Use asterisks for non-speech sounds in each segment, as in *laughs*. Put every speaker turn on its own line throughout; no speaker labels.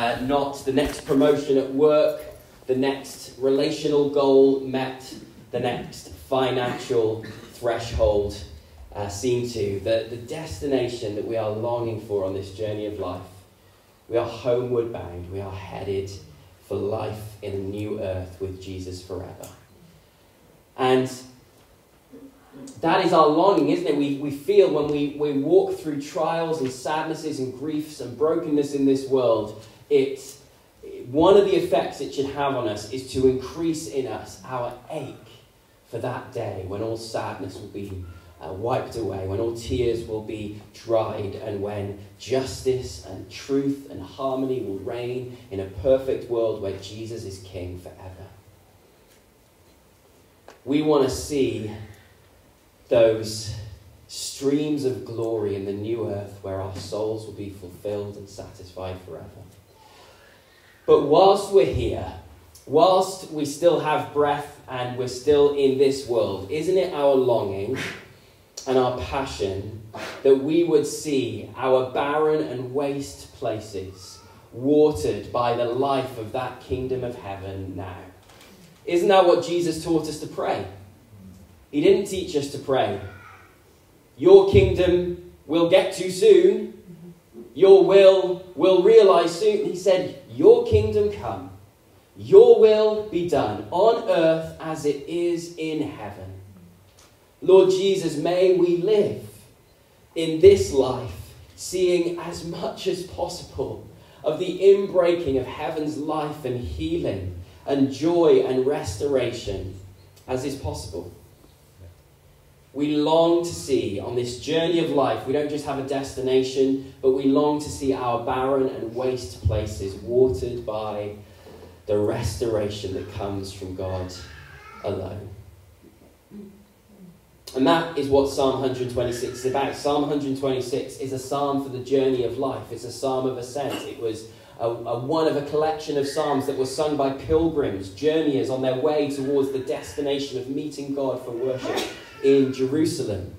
uh, not the next promotion at work, the next relational goal met, the next financial threshold uh, seen to, the, the destination that we are longing for on this journey of life. We are homeward bound, we are headed for life in a new earth with Jesus forever. And that is our longing, isn't it? We, we feel when we, we walk through trials and sadnesses and griefs and brokenness in this world, it's one of the effects it should have on us is to increase in us our ache for that day when all sadness will be uh, wiped away, when all tears will be dried, and when justice and truth and harmony will reign in a perfect world where Jesus is King forever. We want to see those streams of glory in the new earth where our souls will be fulfilled and satisfied forever. But whilst we're here, whilst we still have breath and we're still in this world, isn't it our longing and our passion that we would see our barren and waste places watered by the life of that kingdom of heaven now? Isn't that what Jesus taught us to pray? He didn't teach us to pray, Your kingdom will get to soon. Your will will realize soon. He said, Your kingdom come. Your will be done on earth as it is in heaven. Lord Jesus, may we live in this life seeing as much as possible of the inbreaking of heaven's life and healing and joy and restoration as is possible. We long to see on this journey of life, we don't just have a destination, but we long to see our barren and waste places watered by the restoration that comes from God alone. And that is what Psalm 126 is about. Psalm 126 is a psalm for the journey of life, it's a psalm of ascent. It was a, a, one of a collection of psalms that were sung by pilgrims, journeyers on their way towards the destination of meeting God for worship in Jerusalem.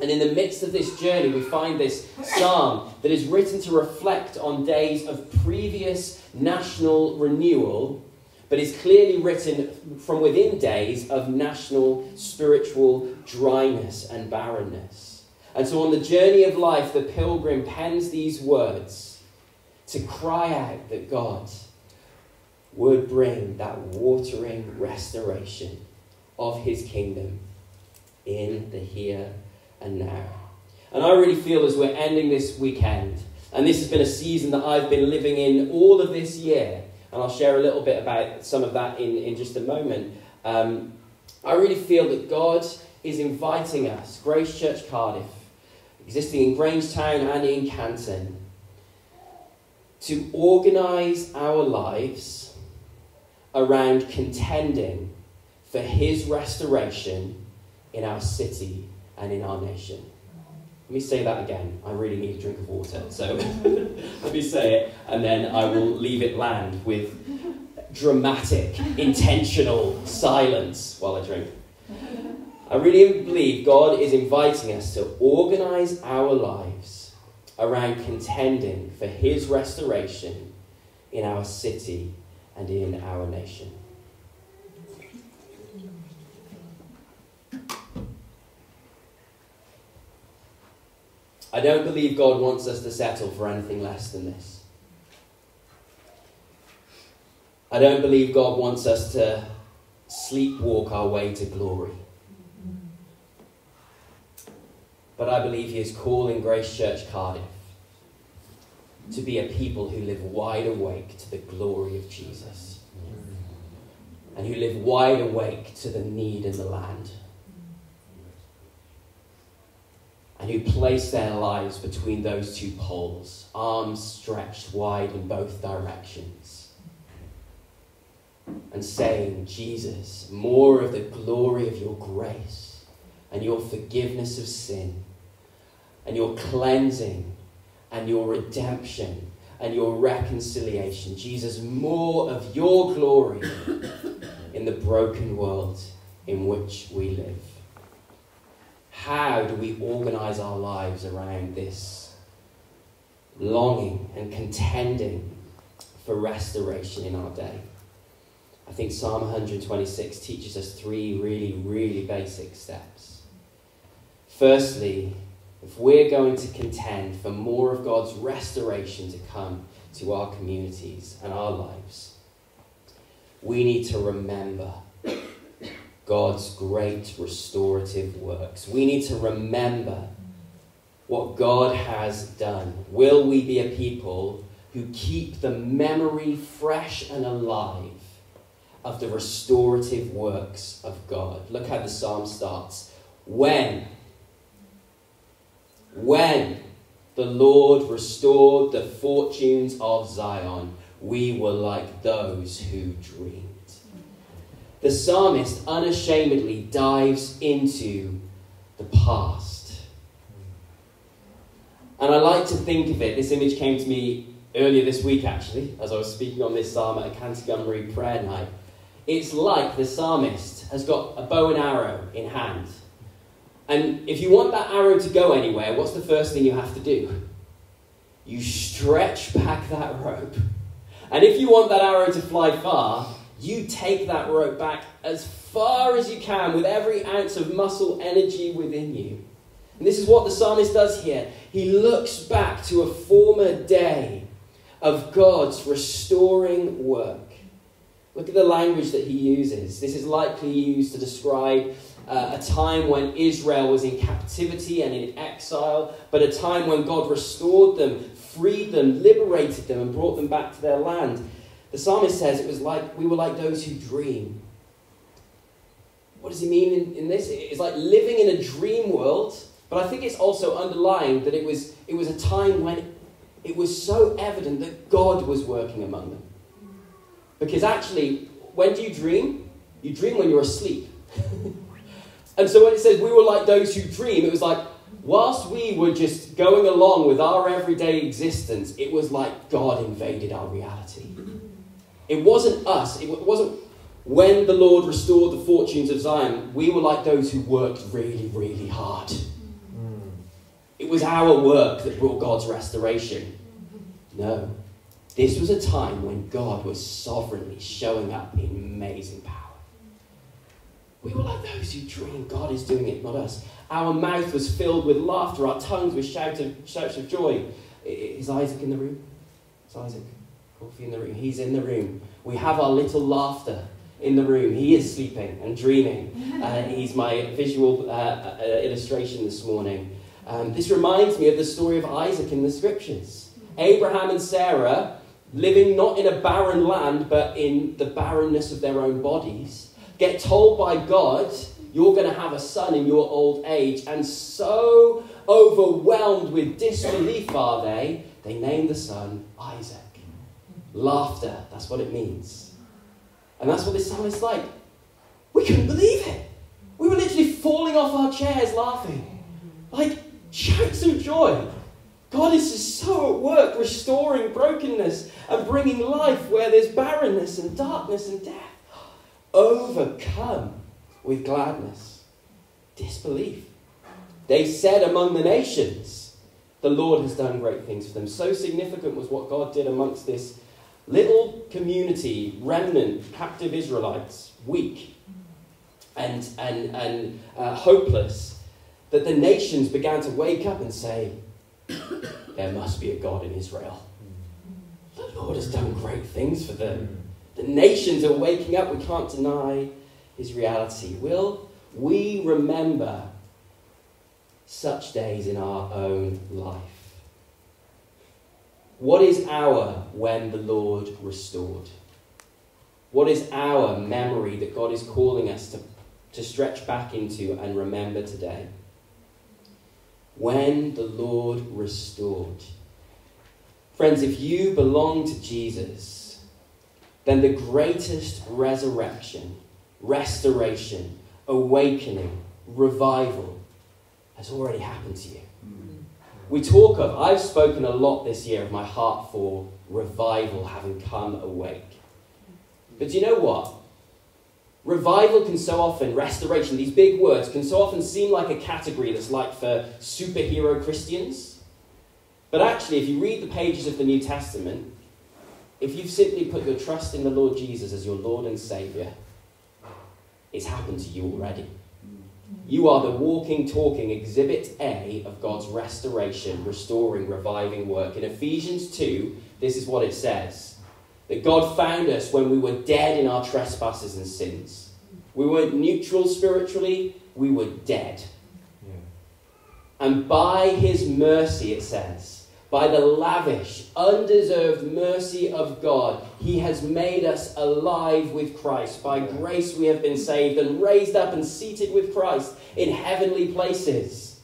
And in the midst of this journey, we find this psalm that is written to reflect on days of previous national renewal, but is clearly written from within days of national spiritual dryness and barrenness. And so, on the journey of life, the pilgrim pens these words to cry out that God would bring that watering restoration of his kingdom in the here and now. And I really feel as we're ending this weekend, and this has been a season that I've been living in all of this year, and I'll share a little bit about some of that in, in just a moment. Um, I really feel that God is inviting us, Grace Church Cardiff, existing in Grangetown and in Canton, to organise our lives around contending for His restoration in our city and in our nation. Let me say that again. I really need a drink of water. So *laughs* let me say it, and then I will leave it land with dramatic, intentional silence while I drink. I really believe God is inviting us to organize our lives around contending for His restoration in our city and in our nation. I don't believe God wants us to settle for anything less than this. I don't believe God wants us to sleepwalk our way to glory. But I believe He is calling Grace Church Cardiff to be a people who live wide awake to the glory of Jesus and who live wide awake to the need in the land. And who place their lives between those two poles, arms stretched wide in both directions, and saying, Jesus, more of the glory of your grace and your forgiveness of sin and your cleansing and your redemption and your reconciliation. Jesus, more of your glory in the broken world in which we live how do we organize our lives around this longing and contending for restoration in our day. I think Psalm 126 teaches us three really, really basic steps. Firstly, if we're going to contend for more of God's restoration to come to our communities and our lives, we need to remember God's great restorative works. We need to remember what God has done. Will we be a people who keep the memory fresh and alive of the restorative works of God? Look how the psalm starts. When when the Lord restored the fortunes of Zion, we were like those who dreamed. The psalmist unashamedly dives into the past. And I like to think of it, this image came to me earlier this week actually, as I was speaking on this psalm at a Canterbury prayer night. It's like the psalmist has got a bow and arrow in hand and if you want that arrow to go anywhere, what's the first thing you have to do? You stretch back that rope. And if you want that arrow to fly far, you take that rope back as far as you can with every ounce of muscle energy within you. And this is what the psalmist does here. He looks back to a former day of God's restoring work. Look at the language that he uses. This is likely used to describe uh, a time when Israel was in captivity and in exile, but a time when God restored them, freed them, liberated them, and brought them back to their land. The psalmist says it was like we were like those who dream. What does he mean in, in this? It's like living in a dream world, but I think it's also underlined that it was, it was a time when it was so evident that God was working among them. Because actually, when do you dream? You dream when you're asleep. *laughs* And so when it says we were like those who dream, it was like, whilst we were just going along with our everyday existence, it was like God invaded our reality. It wasn't us. It wasn't when the Lord restored the fortunes of Zion, we were like those who worked really, really hard. It was our work that brought God's restoration. No. This was a time when God was sovereignly showing up in amazing power. We were like those who dream. God is doing it, not us. Our mouth was filled with laughter, our tongues were shouts of, shouts of joy. Is Isaac in the room? It's Isaac? In the room. He's in the room. We have our little laughter in the room. He is sleeping and dreaming. *laughs* Uh, he's my visual uh, uh, illustration this morning. Um, this reminds me of the story of Isaac in the scriptures. Abraham and Sarah living not in a barren land, but in the barrenness of their own bodies get told by God, you're going to have a son in your old age, and so overwhelmed with disbelief are they, they name the son Isaac. Laughter, that's what it means. And that's what this psalm is like. We couldn't believe it. We were literally falling off our chairs laughing. Like shouts of joy. God is so at work restoring brokenness and bringing life where there's barrenness and darkness and death overcome with gladness. Disbelief. They said among the nations, the Lord has done great things for them. So significant was what God did amongst this little community, remnant, captive Israelites, weak and, and, and uh, hopeless, that the nations began to wake up and say, There must be a God in Israel. The Lord has done great things for them. The nations are waking up. We can't deny his reality. Will we remember such days in our own life? What is our when the Lord restored? What is our memory that God is calling us to, to stretch back into and remember today? When the Lord restored. Friends, if you belong to Jesus, then the greatest resurrection, restoration, awakening, revival has already happened to you. Mm. We talk of, I've spoken a lot this year of my heart for revival having come awake. But do you know what? Revival can so often, restoration, these big words can so often seem like a category that's like for superhero Christians. But actually, if you read the pages of the New Testament, if you've simply put your trust in the Lord Jesus as your Lord and Saviour, it's happened to you already. You are the walking, talking exhibit A of God's restoration, restoring, reviving work. In Ephesians 2, this is what it says that God found us when we were dead in our trespasses and sins. We weren't neutral spiritually, we were dead. Yeah. And by his mercy, it says, by the lavish, undeserved mercy of God, He has made us alive with Christ. By grace we have been saved and raised up and seated with Christ in heavenly places.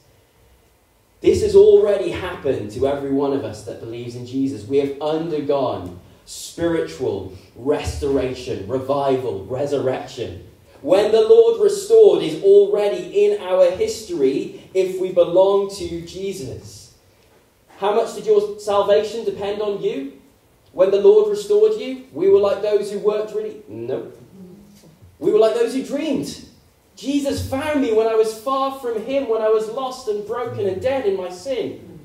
This has already happened to every one of us that believes in Jesus. We have undergone spiritual restoration, revival, resurrection. When the Lord restored is already in our history if we belong to Jesus. How much did your salvation depend on you? When the Lord restored you, we were like those who worked really? No. We were like those who dreamed. Jesus found me when I was far from Him, when I was lost and broken and dead in my sin.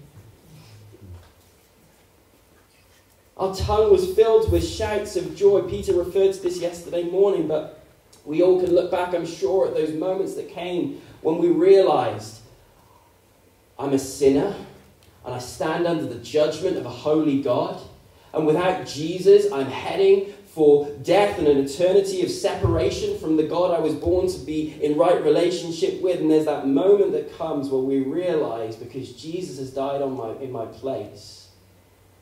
Our tongue was filled with shouts of joy. Peter referred to this yesterday morning, but we all can look back, I'm sure, at those moments that came when we realized I'm a sinner and I stand under the judgment of a holy God. And without Jesus, I'm heading for death and an eternity of separation from the God I was born to be in right relationship with. And there's that moment that comes where we realize because Jesus has died on my, in my place,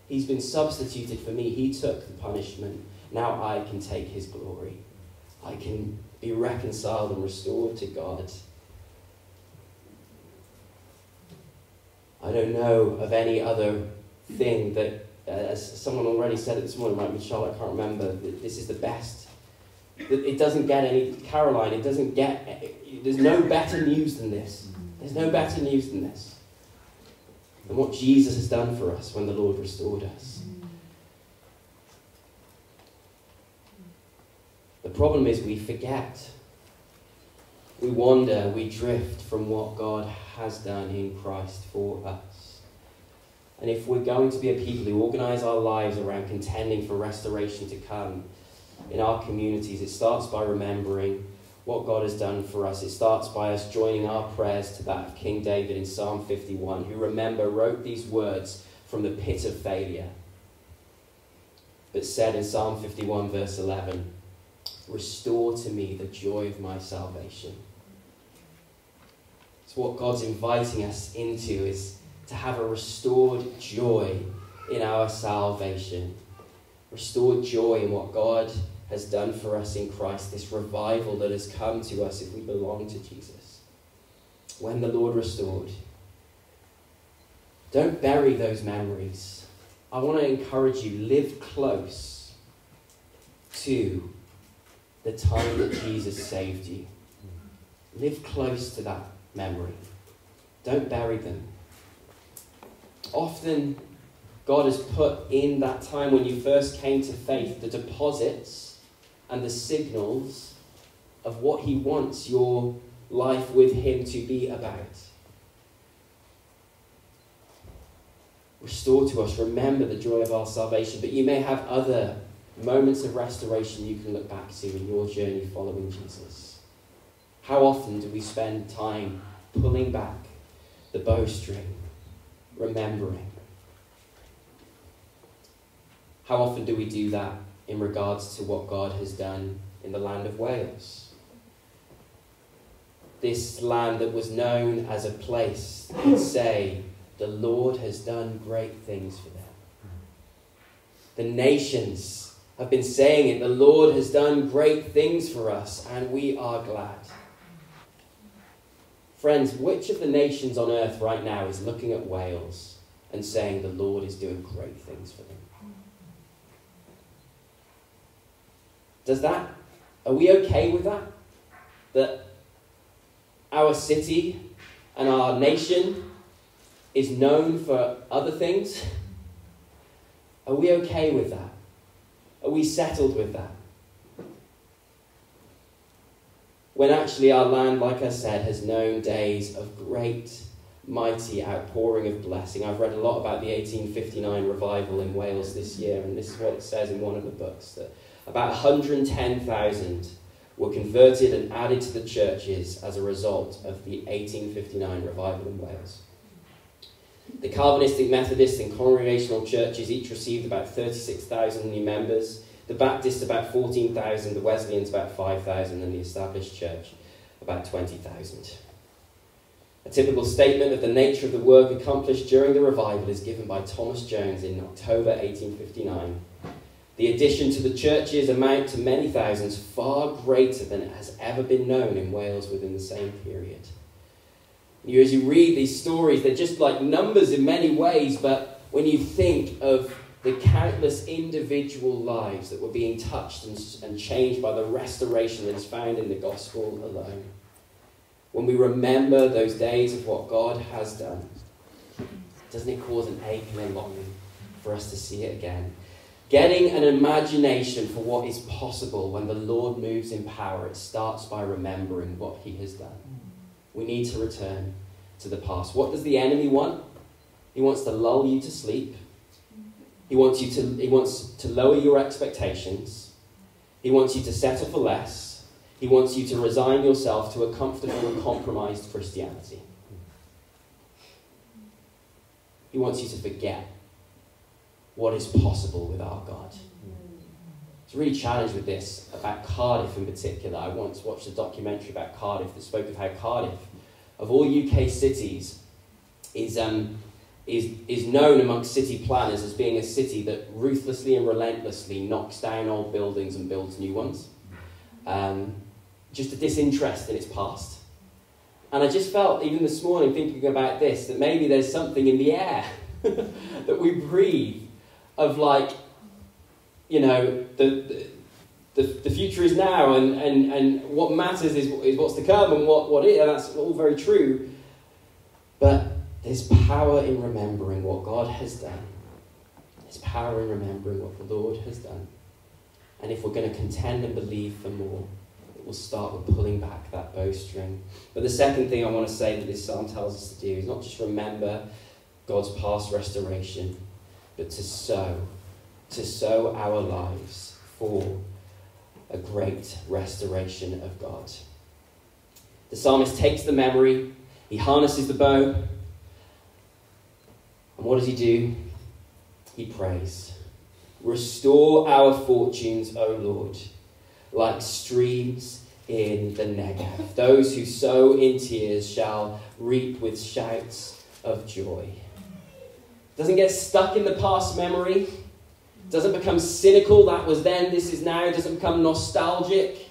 He's been substituted for me. He took the punishment. Now I can take His glory. I can be reconciled and restored to God. I don't know of any other thing that, uh, as someone already said it this morning, right, Michelle, I can't remember, this is the best. It doesn't get any, Caroline, it doesn't get, there's no better news than this. There's no better news than this. And what Jesus has done for us when the Lord restored us. The problem is we forget. We wander, we drift from what God has done in Christ for us. And if we're going to be a people who organize our lives around contending for restoration to come in our communities, it starts by remembering what God has done for us. It starts by us joining our prayers to that of King David in Psalm 51, who, remember, wrote these words from the pit of failure, but said in Psalm 51, verse 11, Restore to me the joy of my salvation what God's inviting us into is to have a restored joy in our salvation, restored joy in what God has done for us in Christ, this revival that has come to us if we belong to Jesus. When the Lord restored, don't bury those memories. I want to encourage you live close to the time that Jesus saved you. Live close to that memory. Don't bury them. Often, God has put in that time when you first came to faith the deposits and the signals of what He wants your life with Him to be about. Restore to us, remember the joy of our salvation, but you may have other moments of restoration you can look back to in your journey following Jesus. How often do we spend time pulling back the bowstring, remembering? How often do we do that in regards to what God has done in the land of Wales? This land that was known as a place that say, the Lord has done great things for them. The nations have been saying it, the Lord has done great things for us, and we are glad. Friends, which of the nations on earth right now is looking at Wales and saying the Lord is doing great things for them? Does that, are we okay with that? That our city and our nation is known for other things? Are we okay with that? Are we settled with that? When actually our land, like I said, has known days of great mighty outpouring of blessing. I've read a lot about the 1859 revival in Wales this year, and this is what it says in one of the books that about 110,000 were converted and added to the churches as a result of the 1859 revival in Wales. The Calvinistic, Methodist, and Congregational churches each received about 36,000 new members. The Baptists about 14,000, the Wesleyans about 5,000, and the established church about 20,000. A typical statement of the nature of the work accomplished during the revival is given by Thomas Jones in October 1859. The addition to the churches amount to many thousands, far greater than it has ever been known in Wales within the same period. You, as you read these stories, they're just like numbers in many ways, but when you think of the countless individual lives that were being touched and, and changed by the restoration that is found in the gospel alone, when we remember those days of what God has done, doesn't it cause an ache and a longing for us to see it again? Getting an imagination for what is possible when the Lord moves in power, it starts by remembering what he has done. We need to return to the past. What does the enemy want? He wants to lull you to sleep. He wants you to he wants to lower your expectations. He wants you to settle for less. He wants you to resign yourself to a comfortable and compromised Christianity. He wants you to forget what is possible with our God. I It's really challenged with this about Cardiff in particular. I once watched a documentary about Cardiff that spoke of how Cardiff, of all UK cities, is, um, is, is known amongst city planners as being a city that ruthlessly and relentlessly knocks down old buildings and builds new ones. Um, just a disinterest in its past. And I just felt, even this morning, thinking about this, that maybe there's something in the air *laughs* that we breathe of like, you know, the, the, the future is now, and, and, and what matters is, is what's to come, and what, what is, and that's all very true. But there's power in remembering what God has done. There's power in remembering what the Lord has done. And if we're going to contend and believe for more, we'll start with pulling back that bowstring. But the second thing I want to say that this psalm tells us to do is not just remember God's past restoration, but to sow, to sow our lives for a great restoration of God. The psalmist takes the memory, he harnesses the bow, and what does he do? He prays. Restore our fortunes, O Lord like streams in the Negev. *laughs* Those who sow in tears shall reap with shouts of joy. Doesn't get stuck in the past memory. Doesn't become cynical, that was then, this is now. Doesn't become nostalgic.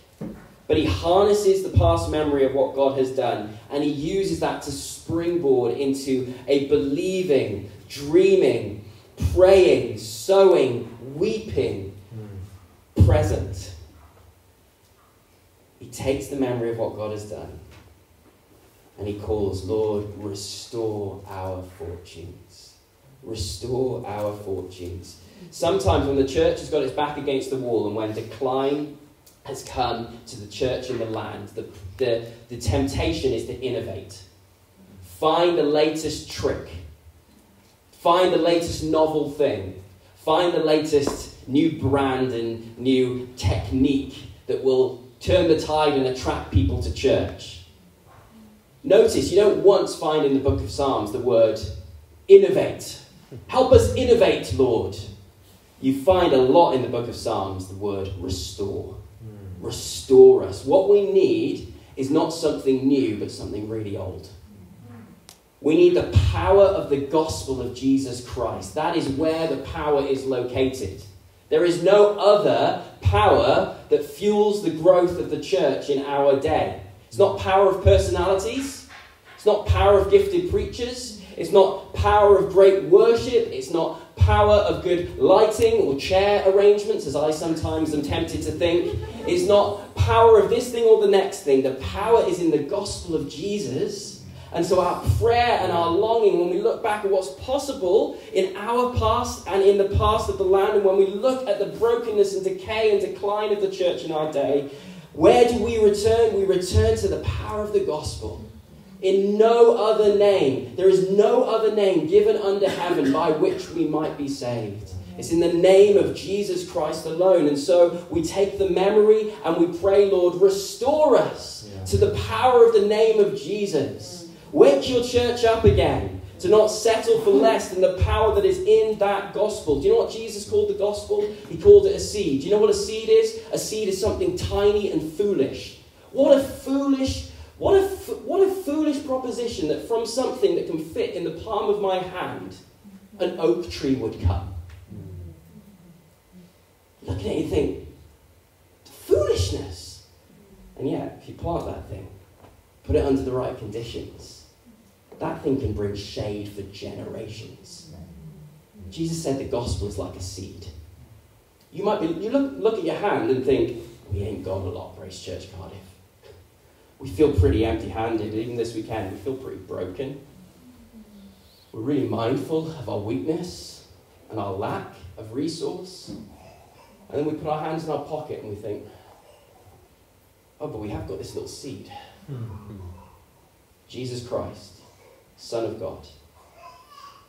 But he harnesses the past memory of what God has done and he uses that to springboard into a believing, dreaming, praying, sowing, weeping present. He takes the memory of what God has done and he calls, Lord, restore our fortunes. Restore our fortunes. Sometimes when the church has got its back against the wall and when decline has come to the church in the land, the, the, the temptation is to innovate. Find the latest trick. Find the latest novel thing. Find the latest new brand and new technique that will turn the tide and attract people to church. Notice you don't once find in the book of Psalms the word innovate. Help us innovate, Lord. You find a lot in the book of Psalms the word restore. Hmm. Restore us. What we need is not something new, but something really old. We need the power of the gospel of Jesus Christ. That is where the power is located. There is no other power that fuels the growth of the church in our day. It's not power of personalities. It's not power of gifted preachers. It's not power of great worship. It's not power of good lighting or chair arrangements, as I sometimes am tempted to think. It's not power of this thing or the next thing. The power is in the gospel of Jesus and so, our prayer and our longing, when we look back at what's possible in our past and in the past of the land, and when we look at the brokenness and decay and decline of the church in our day, where do we return? We return to the power of the gospel. In no other name. There is no other name given under heaven by which we might be saved. It's in the name of Jesus Christ alone. And so we take the memory and we pray, Lord, restore us yeah. to the power of the name of Jesus. Wake your church up again to not settle for less than the power that is in that gospel. Do you know what Jesus called the gospel? He called it a seed. Do you know what a seed is? A seed is something tiny and foolish. What a foolish, what a, what a foolish proposition that from something that can fit in the palm of my hand, an oak tree would come. Look at it and think, foolishness. And yet, if you plant that thing, put it under the right conditions, that thing can bring shade for generations. Jesus said the gospel is like a seed. You might be, you look, look at your hand and think, we ain't got a lot, Grace Church Cardiff. We feel pretty empty handed, even this weekend, we feel pretty broken. We're really mindful of our weakness and our lack of resource. And then we put our hands in our pocket and we think, oh, but we have got this little seed. Hmm. Jesus Christ Son of God,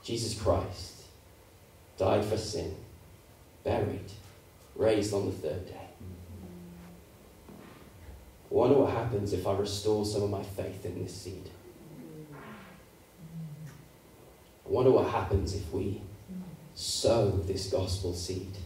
Jesus Christ, died for sin, buried, raised on the third day. I wonder what happens if I restore some of my faith in this seed. I wonder what happens if we sow this gospel seed.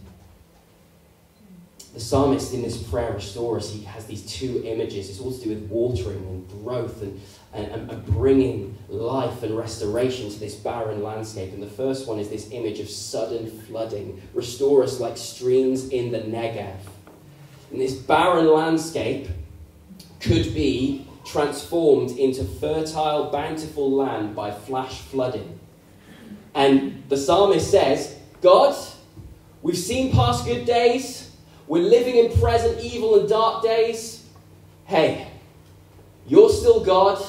The psalmist in this prayer, Restore Us, he has these two images. It's all to do with watering and growth and and, and, bringing life and restoration to this barren landscape. And the first one is this image of sudden flooding. Restore us like streams in the Negev. And this barren landscape could be transformed into fertile, bountiful land by flash flooding. And the psalmist says, God, we've seen past good days, we're living in present evil and dark days. Hey, you're still God.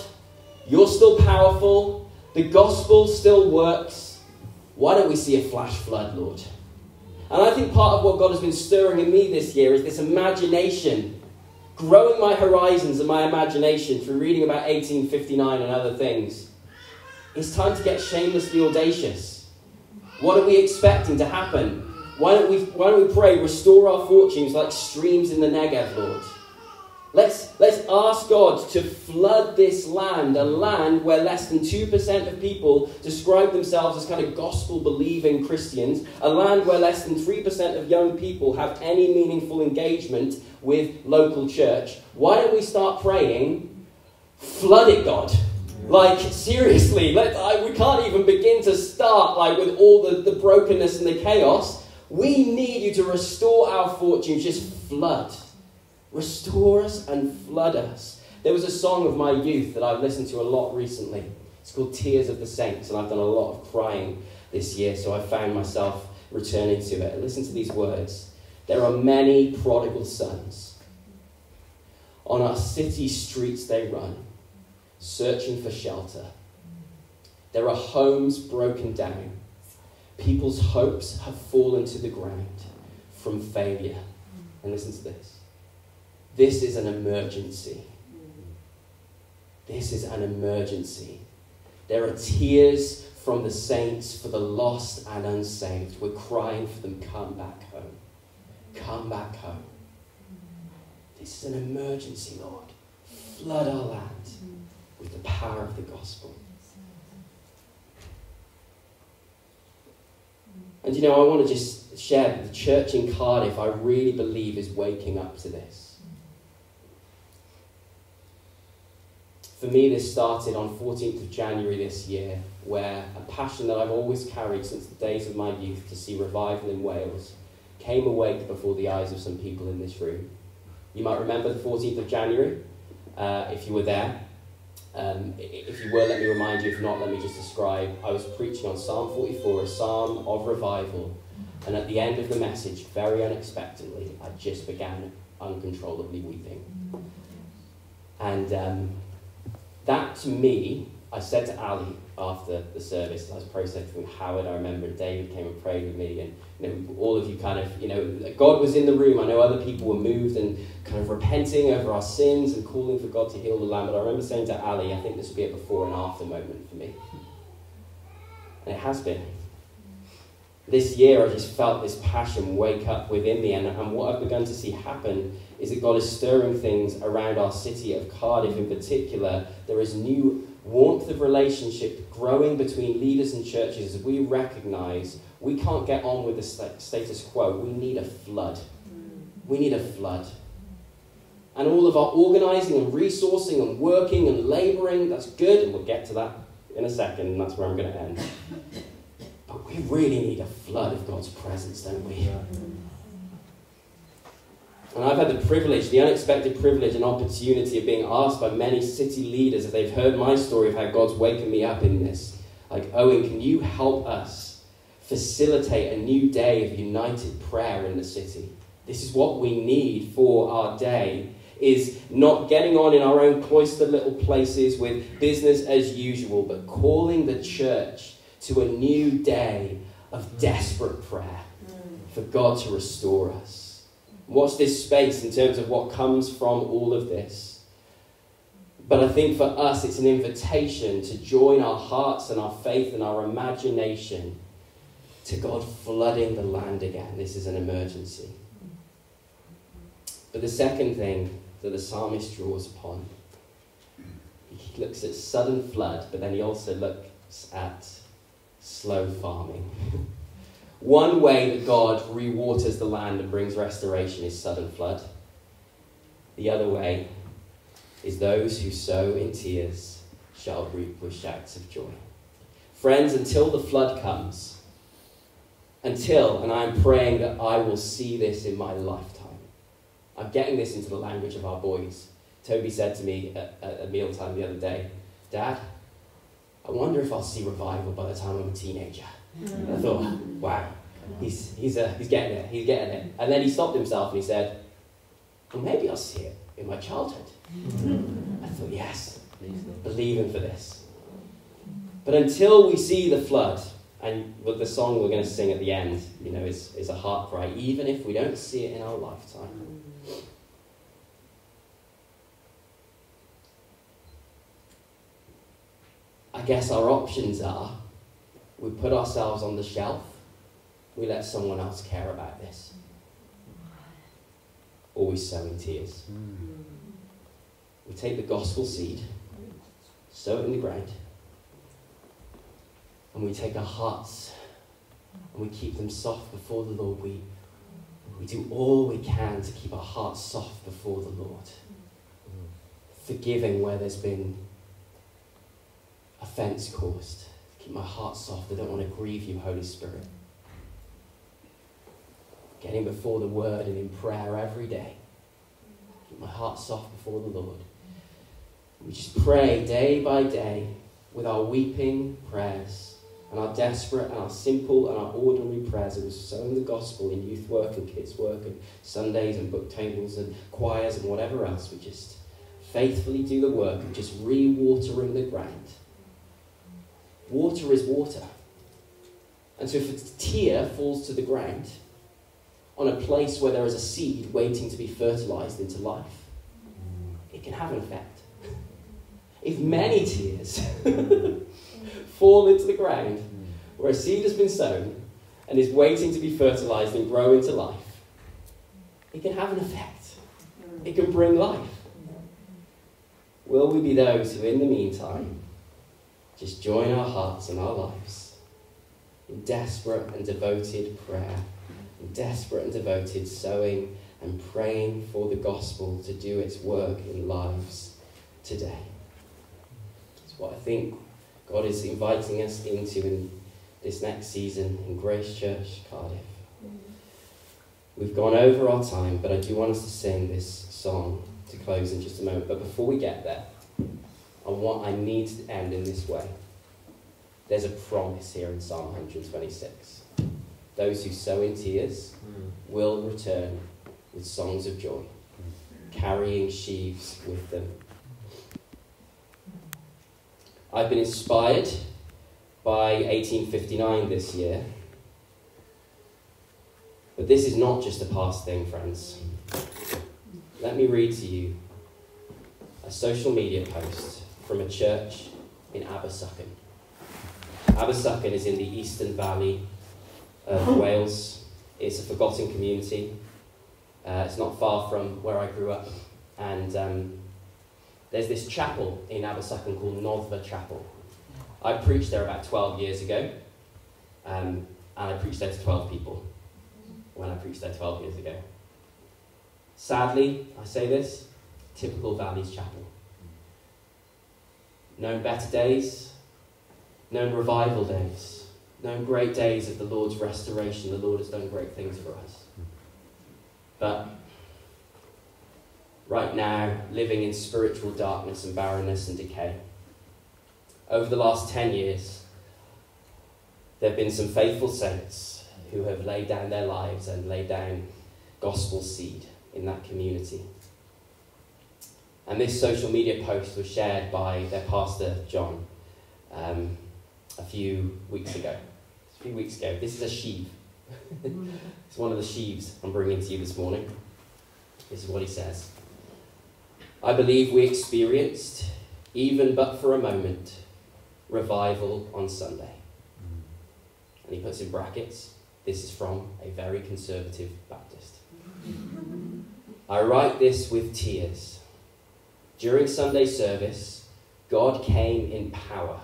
You're still powerful. The gospel still works. Why don't we see a flash flood, Lord? And I think part of what God has been stirring in me this year is this imagination, growing my horizons and my imagination through reading about 1859 and other things. It's time to get shamelessly audacious. What are we expecting to happen? Why don't we, why don't we pray, restore our fortunes like streams in the Negev, Lord? Let's, let's ask God to flood this land, a land where less than 2% of people describe themselves as kind of gospel believing Christians, a land where less than 3% of young people have any meaningful engagement with local church. Why don't we start praying, flood it, God? Like, seriously, let, I, we can't even begin to start like with all the, the brokenness and the chaos. We need you to restore our fortunes, just flood Restore us and flood us. There was a song of my youth that I've listened to a lot recently. It's called Tears of the Saints, and I've done a lot of crying this year, so I found myself returning to it. Listen to these words There are many prodigal sons. On our city streets they run, searching for shelter. There are homes broken down. People's hopes have fallen to the ground from failure. And listen to this this is an emergency. This is an emergency. There are tears from the saints for the lost and unsaved. We're crying for them, come back home. Come back home. This is an emergency, Lord. Flood our land with the power of the gospel. And you know, I want to just share that the church in Cardiff, I really believe, is waking up to this. For me, this started on 14th of January this year, where a passion that I've always carried since the days of my youth to see revival in Wales came awake before the eyes of some people in this room. You might remember the 14th of January, uh, if you were there. Um, if you were, let me remind you. If not, let me just describe. I was preaching on Psalm 44, a psalm of revival, and at the end of the message, very unexpectedly, I just began uncontrollably weeping. And um, that to me, I said to Ali, after the service, I was processing with Howard. I remember David came and prayed with me, and you know, all of you kind of, you know, God was in the room. I know other people were moved and kind of repenting over our sins and calling for God to heal the land. But I remember saying to Ali, I think this will be a before and after moment for me. And it has been. This year, I just felt this passion wake up within me, and, and what I've begun to see happen is that God is stirring things around our city of Cardiff in particular. There is new warmth of relationship growing between leaders and churches as we recognize we can't get on with the status quo. We need a flood. Mm. We need a flood. And all of our organizing and resourcing and working and laboring, that's good, and we'll get to that in a second, and that's where I'm going to end. *laughs* But we really need a flood of God's presence, don't we? And I've had the privilege, the unexpected privilege and opportunity of being asked by many city leaders if they've heard my story of how God's waking me up in this. Like, Owen, can you help us facilitate a new day of united prayer in the city? This is what we need for our day is not getting on in our own cloistered little places with business as usual, but calling the church to a new day of desperate prayer mm. for God to restore us. Watch this space in terms of what comes from all of this. But I think for us, it's an invitation to join our hearts and our faith and our imagination to God flooding the land again. This is an emergency. But the second thing that the psalmist draws upon, he looks at sudden flood, but then he also looks at slow farming. *laughs* One way that God rewaters the land and brings restoration is sudden flood. The other way is those who sow in tears shall reap with shouts of joy. Friends, until the flood comes, until, and I'm praying that I will see this in my lifetime. I'm getting this into the language of our boys. Toby said to me at, at mealtime the other day, Dad, I wonder if I'll see revival by the time I'm a teenager. I thought, wow, he's, he's, uh, he's getting it, he's getting it. And then he stopped himself and he said, well, maybe I'll see it in my childhood. I thought, yes, believing for this. But until we see the flood, and the song we're going to sing at the end, you know, is, is a heart cry, even if we don't see it in our lifetime. I guess our options are we put ourselves on the shelf, we let someone else care about this. Or we sow in tears. Mm. We take the gospel seed, sow it in the ground, and we take our hearts and we keep them soft before the Lord. We, we do all we can to keep our hearts soft before the Lord, forgiving where there's been offense caused Keep my heart soft. I don't want to grieve you, Holy Spirit. Getting before the Word and in prayer every day. Keep my heart soft before the Lord. We just pray day by day with our weeping prayers and our desperate and our simple and our ordinary prayers that was sown the gospel in youth work and kids work and Sundays and book tables and choirs and whatever else. We just faithfully do the work of just re-watering the ground Water is water. And so if a tear falls to the ground on a place where there is a seed waiting to be fertilized into life, it can have an effect. If many tears *laughs* fall into the ground where a seed has been sown and is waiting to be fertilized and grow into life, it can have an effect. It can bring life. Will we be those who, in the meantime, just join our hearts and our lives in desperate and devoted prayer, in desperate and devoted sowing and praying for the gospel to do its work in lives today. That's what I think God is inviting us into in this next season in Grace Church Cardiff. We've gone over our time, but I do want us to sing this song to close in just a moment. But before we get there, I want I need to end in this way. There's a promise here in Psalm 126. Those who sow in tears will return with songs of joy, carrying sheaves with them. I've been inspired by 1859 this year. But this is not just a past thing, friends. Let me read to you a social media post from a church in Abersychan. Abersychan is in the Eastern Valley of Wales. It's a forgotten community. Uh, it's not far from where I grew up. And um, there's this chapel in Abersychan called Noddfa Chapel. I preached there about 12 years ago. Um, and I preached there to 12 people when I preached there 12 years ago. Sadly, I say this typical Valleys Chapel. Known better days, known revival days, known great days of the Lord's restoration. The Lord has done great things for us. But right now, living in spiritual darkness and barrenness and decay. Over the last 10 years, there have been some faithful saints who have laid down their lives and laid down gospel seed in that community. And this social media post was shared by their pastor, John, um, a few weeks ago. A few weeks ago. This is a sheave. *laughs* it's one of the sheaves I'm bringing to you this morning. This is what he says. I believe we experienced, even but for a moment, revival on Sunday. And he puts in brackets, this is from a very conservative Baptist. *laughs* I write this with tears. During Sunday service, God came in power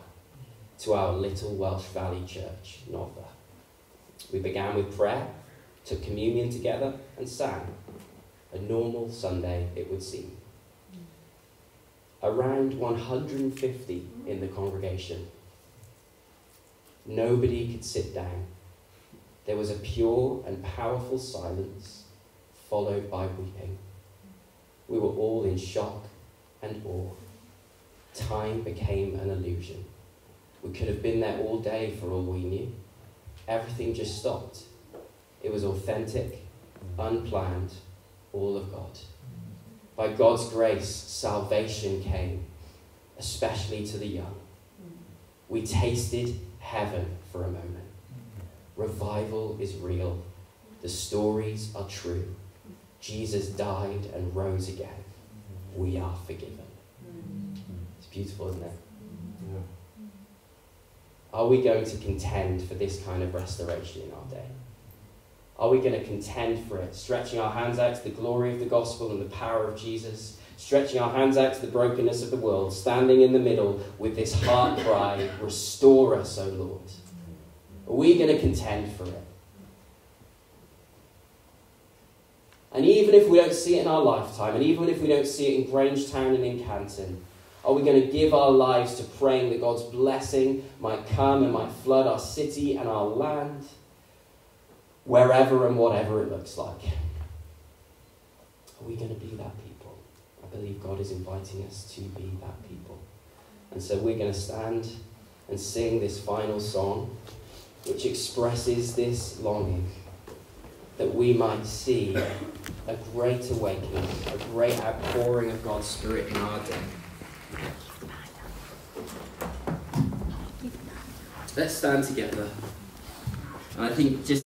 to our little Welsh Valley church, Noddfa. We began with prayer, took communion together, and sang. A normal Sunday, it would seem. Around 150 in the congregation. Nobody could sit down. There was a pure and powerful silence, followed by weeping. We were all in shock and awe. Time became an illusion. We could have been there all day for all we knew. Everything just stopped. It was authentic, unplanned, all of God. By God's grace, salvation came, especially to the young. We tasted heaven for a moment. Revival is real. The stories are true. Jesus died and rose again. We are forgiven. Mm. It's beautiful, isn't it? Are we going to contend for this kind of restoration in our day? Are we going to contend for it, stretching our hands out to the glory of the gospel and the power of Jesus, stretching our hands out to the brokenness of the world, standing in the middle with this heart cry, Restore us, O Lord? Are we going to contend for it? And even if we don't see it in our lifetime, and even if we don't see it in Grangetown and in Canton, are we going to give our lives to praying that God's blessing might come and might flood our city and our land, wherever and whatever it looks like? Are we going to be that people? I believe God is inviting us to be that people. And so we're going to stand and sing this final song, which expresses this longing that we might see a great awakening, a great outpouring of God's Spirit in our day. Let's stand together. And I think just